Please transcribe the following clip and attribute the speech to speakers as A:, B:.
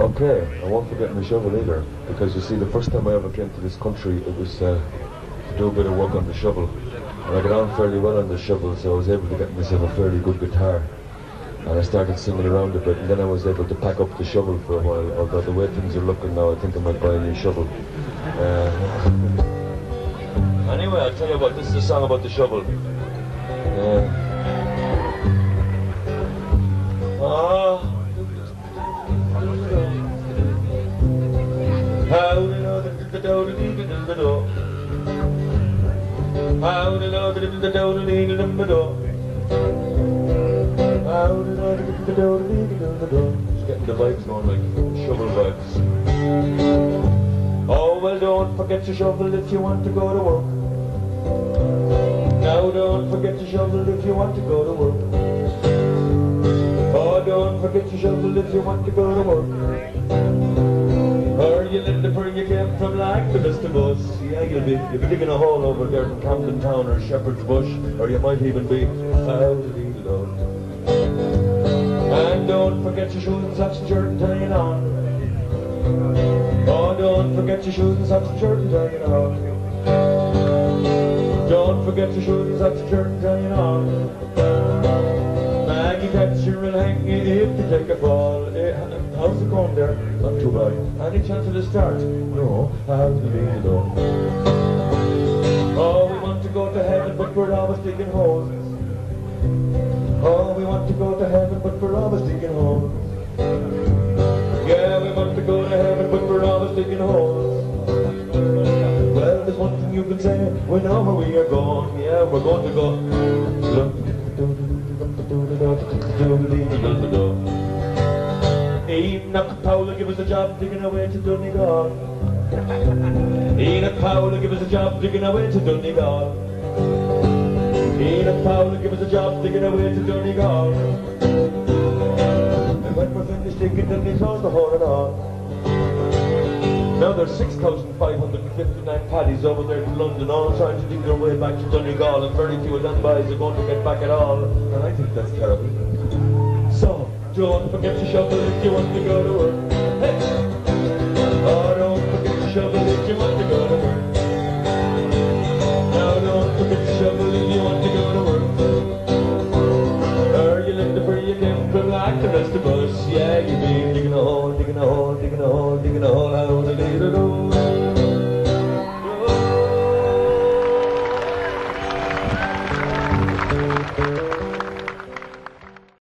A: Okay, I won't forget my shovel either, because you see, the first time I ever came to this country, it was uh, to do a bit of work on the shovel. And I got on fairly well on the shovel, so I was able to get myself a fairly good guitar. And I started singing around a bit, and then I was able to pack up the shovel for a while, although the way things are looking now, I think I might buy a new shovel. Uh, anyway, I'll tell you what, this is a song about the shovel. Uh, Just getting the vibes going like shovel vibes. Oh well, don't forget to shovel if you want to go to work. Now don't forget to shovel if you want to go to work. Oh, don't forget to shovel if you want to go to work. The rest of us. Yeah, you'll be, you'll be digging a hole over there in Camden Town or Shepherd's Bush, or you might even be out of the. And don't forget your shoes and socks and shirt and tying on. Oh, don't forget your shoes and socks and shirt and tying on. Don't forget your shoes and socks and shirt and tying on. Maggie Thatcher will hang you if you take a fall. Eh, how's it going there? Not too bad. Any chance of the start? No, how's the being done? Oh, we want to go to heaven, but we're always digging holes. Oh, we want to go to heaven, but we're always digging holes. Yeah, we want to go to heaven, but we're always digging holes. Well, there's one thing you can say, we know where we are going. Yeah, we're going to go. Enoch Powell give us a job digging away to Donegal. Enoch Powell give us a job digging away to Donegal. Enoch Powell give us a job digging away to Donegal. And when we're finished digging, then we close the hole and all. Now there's 6,559 paddies over there in London all trying to dig their way back to Donegal and very few of them guys are going to get back at all. And I think that's terrible. Don't forget to shovel if you want to go to work. Hey! Oh, don't forget to shovel if you want to go to work. Now don't forget to shovel if you want to go to work. Are you looking for your came from like the rest of us? Yeah, you've been digging a hole, digging a hole, digging a hole, digging a hole out of the little room.